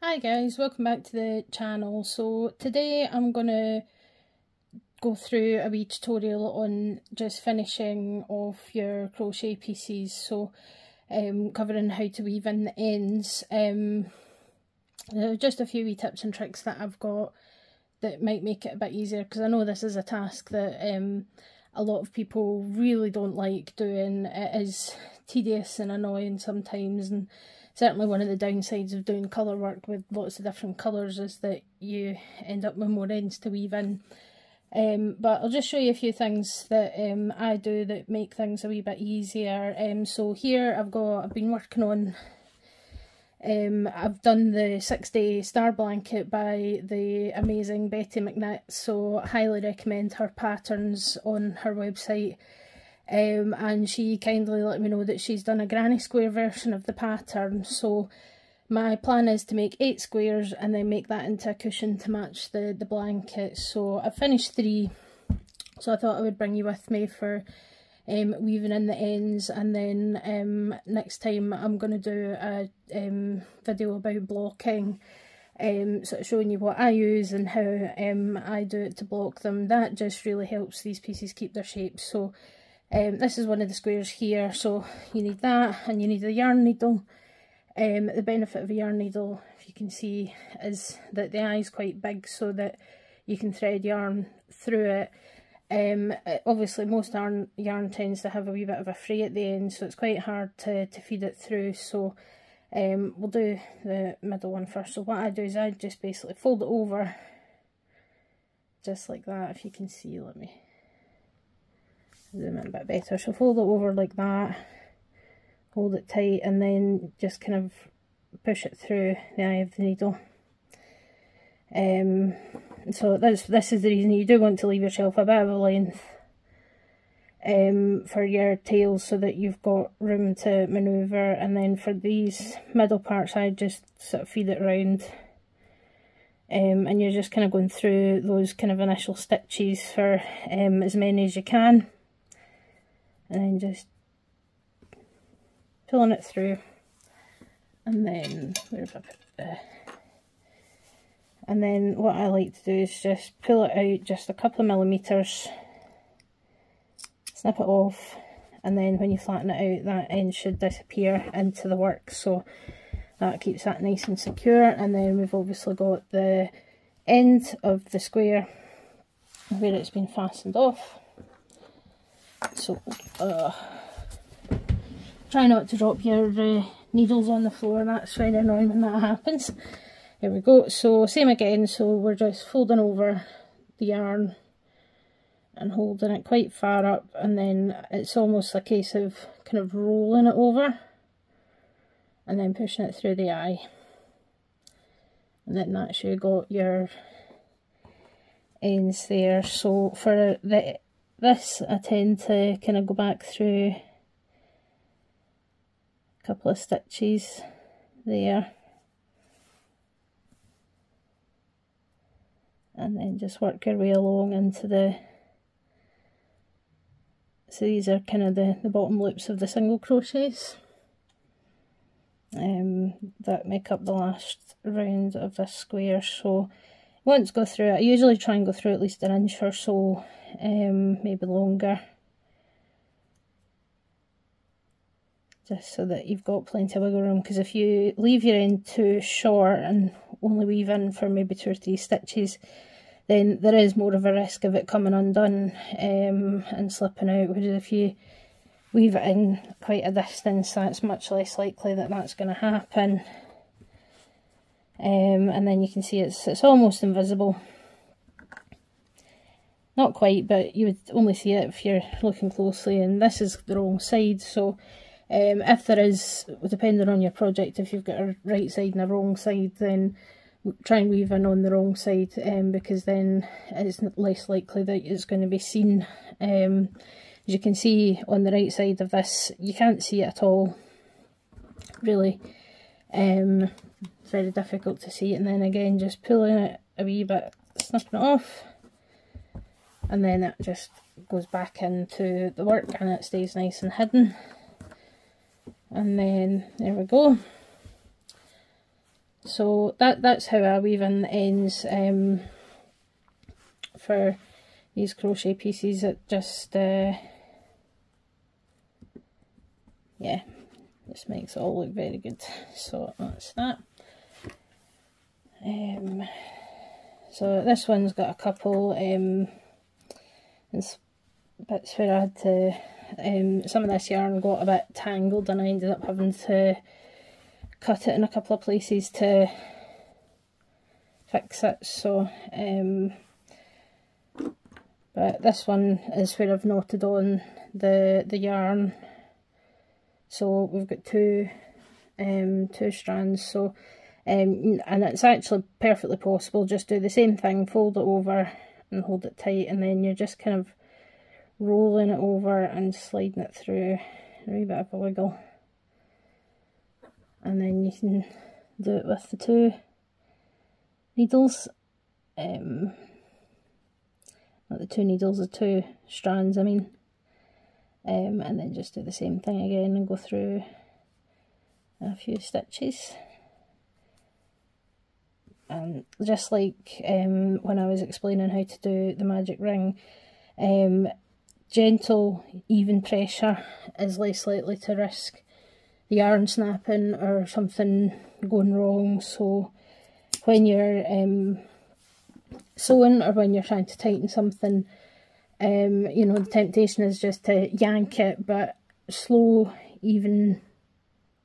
Hi guys, welcome back to the channel. So today I'm going to go through a wee tutorial on just finishing off your crochet pieces. So um, covering how to weave in the ends. Um, just a few wee tips and tricks that I've got that might make it a bit easier because I know this is a task that um, a lot of people really don't like doing. It is tedious and annoying sometimes and certainly one of the downsides of doing colour work with lots of different colours is that you end up with more ends to weave in. Um, but I'll just show you a few things that um, I do that make things a wee bit easier. Um, so here I've got, I've been working on, um, I've done the six day star blanket by the amazing Betty McKnit, so I highly recommend her patterns on her website um, and she kindly let me know that she's done a granny square version of the pattern. So my plan is to make eight squares and then make that into a cushion to match the the blanket. So I've finished three. So I thought I would bring you with me for um, weaving in the ends. And then um, next time I'm going to do a um, video about blocking. Um, sort of showing you what I use and how um, I do it to block them. That just really helps these pieces keep their shape. So um, this is one of the squares here, so you need that, and you need a yarn needle. Um, the benefit of a yarn needle, if you can see, is that the eye is quite big so that you can thread yarn through it. Um, obviously most yarn, yarn tends to have a wee bit of a fray at the end, so it's quite hard to, to feed it through, so um, we'll do the middle one first. So what I do is I just basically fold it over, just like that, if you can see, let me zoom in a bit better. So fold it over like that, hold it tight and then just kind of push it through the eye of the needle. Um, so this, this is the reason you do want to leave yourself a bit of a length um, for your tails so that you've got room to manoeuvre and then for these middle parts I just sort of feed it around um, and you're just kind of going through those kind of initial stitches for um, as many as you can and then just pulling it through. And then where have I put the and then what I like to do is just pull it out just a couple of millimetres snip it off and then when you flatten it out that end should disappear into the work. So that keeps that nice and secure. And then we've obviously got the end of the square where it's been fastened off so, uh, try not to drop your uh, needles on the floor, that's very annoying when that happens. Here we go, so same again, so we're just folding over the yarn and holding it quite far up and then it's almost a case of kind of rolling it over and then pushing it through the eye. And then that's you got your ends there. So for the this I tend to kind of go back through a couple of stitches there. And then just work your way along into the so these are kind of the, the bottom loops of the single crochets um, that make up the last round of this square. So once go through it, I usually try and go through at least an inch or so um, maybe longer. Just so that you've got plenty of wiggle room because if you leave your end too short and only weave in for maybe two or three stitches then there is more of a risk of it coming undone um, and slipping out. Whereas if you weave it in quite a distance that's much less likely that that's going to happen. Um, and then you can see it's, it's almost invisible not quite, but you would only see it if you're looking closely, and this is the wrong side, so um, if there is, depending on your project, if you've got a right side and a wrong side, then try and weave in on the wrong side, um, because then it's less likely that it's going to be seen. Um, as you can see on the right side of this, you can't see it at all, really. Um, it's very difficult to see, and then again, just pulling it a wee bit, snipping it off, and then it just goes back into the work and it stays nice and hidden and then there we go so that that's how I weave in the ends um, for these crochet pieces. It just, uh, yeah, this makes it all look very good. So that's that. Um, so this one's got a couple um, bits where I had to, um, some of this yarn got a bit tangled and I ended up having to cut it in a couple of places to fix it. So, um, but this one is where I've knotted on the the yarn. So we've got two um, two strands. So um, and it's actually perfectly possible. Just do the same thing, fold it over and hold it tight, and then you're just kind of rolling it over and sliding it through. A wee bit of a wiggle. And then you can do it with the two needles. Um, not the two needles, the two strands, I mean. Um, and then just do the same thing again and go through a few stitches and just like um, when I was explaining how to do the magic ring, um, gentle, even pressure is less likely to risk the yarn snapping or something going wrong. So when you're um, sewing or when you're trying to tighten something, um, you know, the temptation is just to yank it, but slow, even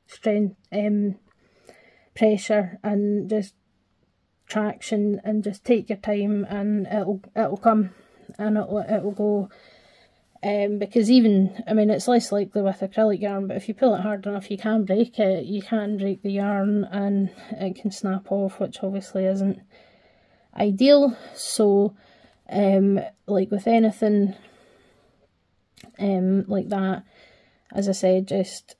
strength, um, pressure and just traction and just take your time and it'll it'll come and it'll it'll go. Um, because even I mean it's less likely with acrylic yarn but if you pull it hard enough you can break it. You can break the yarn and it can snap off which obviously isn't ideal. So um, like with anything um, like that as I said just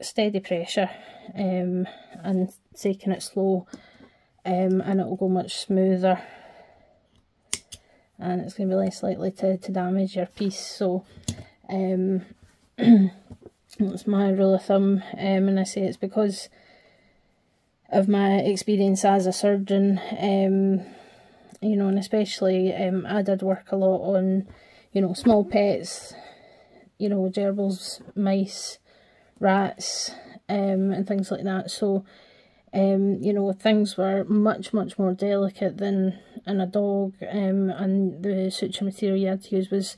steady pressure um, and taking it slow um, and it will go much smoother. And it's going to be less likely to, to damage your piece so um, that's my rule of thumb um, and I say it's because of my experience as a surgeon um, you know and especially um, I did work a lot on you know small pets you know gerbils, mice, rats um, and things like that so um, you know, things were much, much more delicate than in a dog, um, and the suture material you had to use was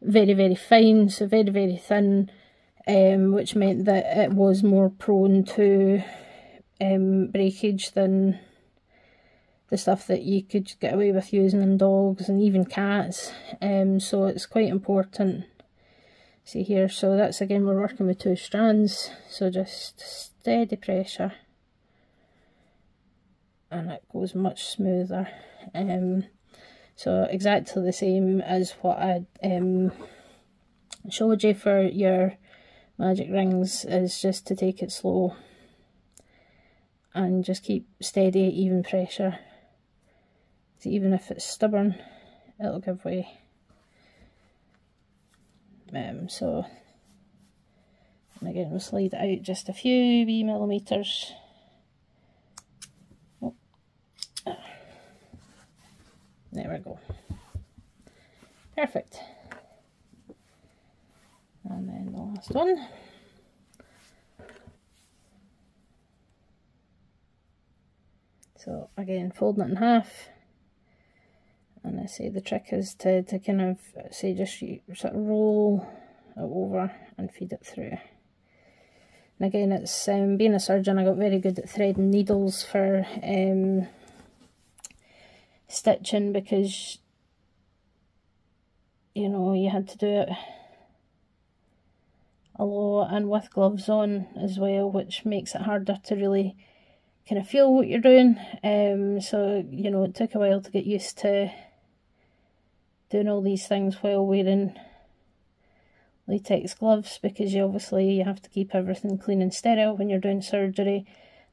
very, very fine, so very, very thin, um, which meant that it was more prone to um, breakage than the stuff that you could get away with using in dogs and even cats. Um, so it's quite important. See here, so that's again, we're working with two strands, so just steady pressure and it goes much smoother. Um, so exactly the same as what I um, showed you for your magic rings is just to take it slow and just keep steady, even pressure. So even if it's stubborn, it'll give way. Um, so, and again, we'll slide it out just a few wee millimetres There we go. Perfect. And then the last one. So again, folding it in half. And I say the trick is to, to kind of, say, just sort of roll it over and feed it through. And again, it's um, being a surgeon, I got very good at threading needles for um, stitching because you know you had to do it a lot and with gloves on as well which makes it harder to really kind of feel what you're doing um so you know it took a while to get used to doing all these things while wearing latex gloves because you obviously you have to keep everything clean and sterile when you're doing surgery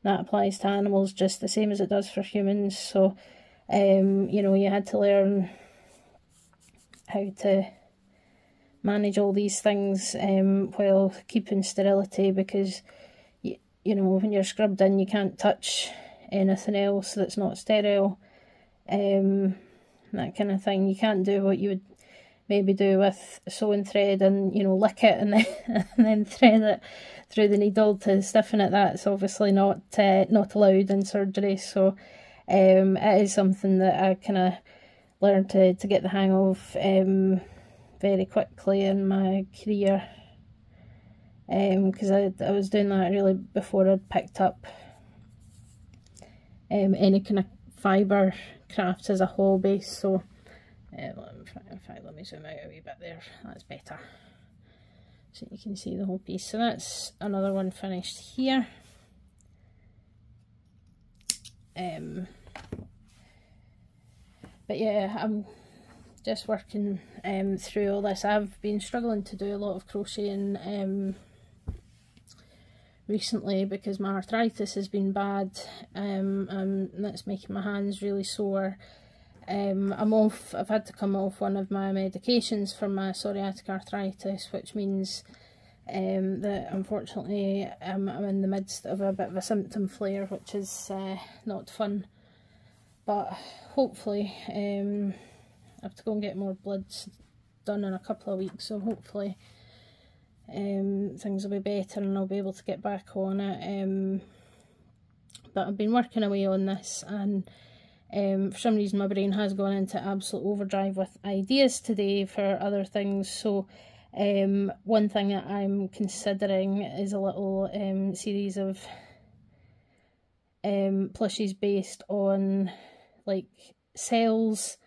that applies to animals just the same as it does for humans so um, you know, you had to learn how to manage all these things um, while keeping sterility because, you, you know, when you're scrubbed in, you can't touch anything else that's not sterile. Um, that kind of thing. You can't do what you would maybe do with sewing thread and, you know, lick it and then, and then thread it through the needle to stiffen it. That's obviously not uh, not allowed in surgery. So um, it is something that I kind of learned to, to get the hang of um, very quickly in my career because um, I, I was doing that really before I'd picked up um, any kind of fibre crafts as a hobby base so uh, in fact let me zoom out a wee bit there. That's better. So you can see the whole piece. So that's another one finished here. Um but yeah I'm just working um through all this. I've been struggling to do a lot of crocheting um recently because my arthritis has been bad um, and that's making my hands really sore. Um, I'm off, I've had to come off one of my medications for my psoriatic arthritis which means um, that unfortunately I'm in the midst of a bit of a symptom flare which is uh, not fun but hopefully um, I have to go and get more bloods done in a couple of weeks so hopefully um, things will be better and I'll be able to get back on it. Um, but I've been working away on this and um, for some reason my brain has gone into absolute overdrive with ideas today for other things. So um, one thing that I'm considering is a little um, series of um, plushies based on like cells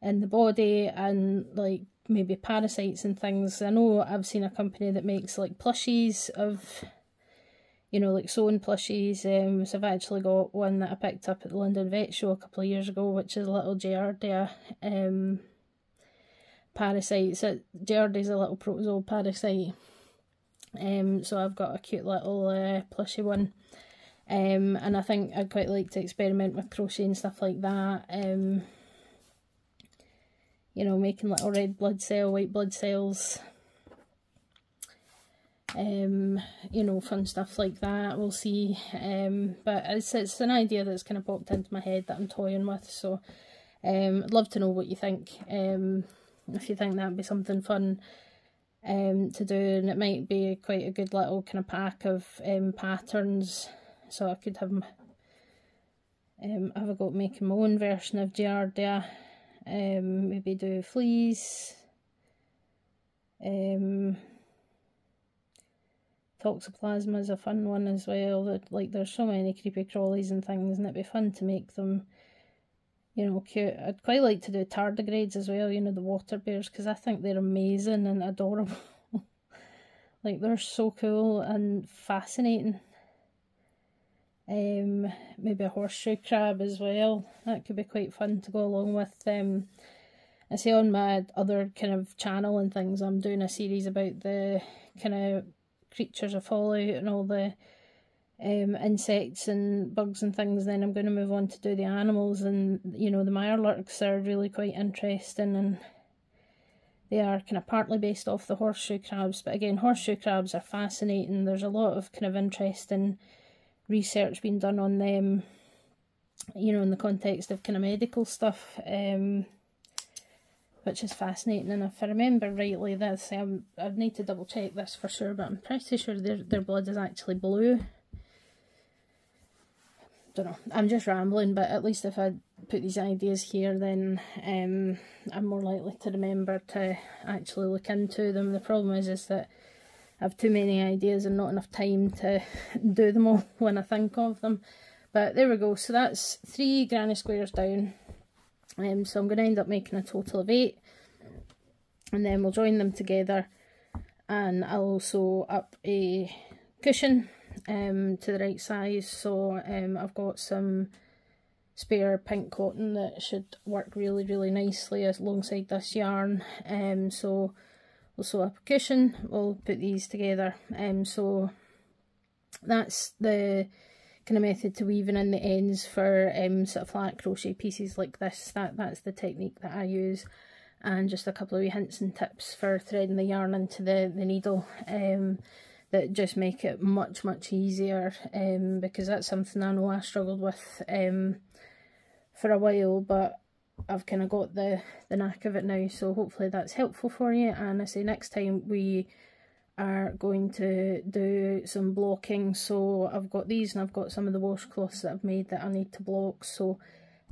in the body and like maybe parasites and things. I know I've seen a company that makes like plushies of, you know, like sewing plushies. Um, so I've actually got one that I picked up at the London Vet Show a couple of years ago, which is a little Giardia um, parasite. So Giardia's a little protozoal parasite. Um, so I've got a cute little uh, plushy one. Um, and I think I'd quite like to experiment with crochet and stuff like that. Um, you know, making little red blood cell, white blood cells, um, you know, fun stuff like that, we'll see, um, but it's, it's an idea that's kind of popped into my head that I'm toying with, so, um, I'd love to know what you think, um, if you think that'd be something fun, um, to do, and it might be quite a good little kind of pack of, um, patterns, so I could have, um, have a go at making my own version of Giardia, um, maybe do fleas, um, toxoplasma is a fun one as well. Like there's so many creepy crawlies and things, and it'd be fun to make them, you know, cute. I'd quite like to do tardigrades as well. You know, the water bears because I think they're amazing and adorable. like they're so cool and fascinating. Um, maybe a horseshoe crab as well. That could be quite fun to go along with. Um, I see on my other kind of channel and things, I'm doing a series about the kind of creatures of fallout and all the um, insects and bugs and things. Then I'm going to move on to do the animals and, you know, the mirelurks are really quite interesting and they are kind of partly based off the horseshoe crabs. But again, horseshoe crabs are fascinating. There's a lot of kind of interesting research being done on them, you know, in the context of kind of medical stuff, um, which is fascinating. And if I remember rightly, this um, I need to double check this for sure, but I'm pretty sure their their blood is actually blue. Don't know. I'm just rambling, but at least if I put these ideas here, then um, I'm more likely to remember to actually look into them. The problem is, is that have too many ideas and not enough time to do them all when I think of them. But there we go. So that's three granny squares down. Um, so I'm going to end up making a total of eight. And then we'll join them together. And I'll also up a cushion um, to the right size. So um, I've got some spare pink cotton that should work really, really nicely alongside this yarn. Um, so we'll a cushion, we'll put these together. Um, so that's the kind of method to weaving in the ends for um, sort of flat crochet pieces like this. That That's the technique that I use. And just a couple of wee hints and tips for threading the yarn into the, the needle. Um, that just make it much much easier um, because that's something I know I struggled with um, for a while but I've kind of got the, the knack of it now so hopefully that's helpful for you. And I say next time we are going to do some blocking. So I've got these and I've got some of the washcloths that I've made that I need to block. So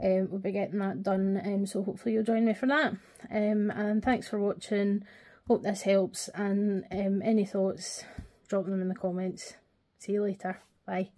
um, we'll be getting that done um, so hopefully you'll join me for that. Um, and thanks for watching. Hope this helps. And um, any thoughts drop them in the comments. See you later. Bye